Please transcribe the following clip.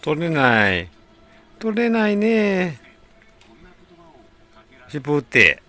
取れない。取れないね。ヒポて。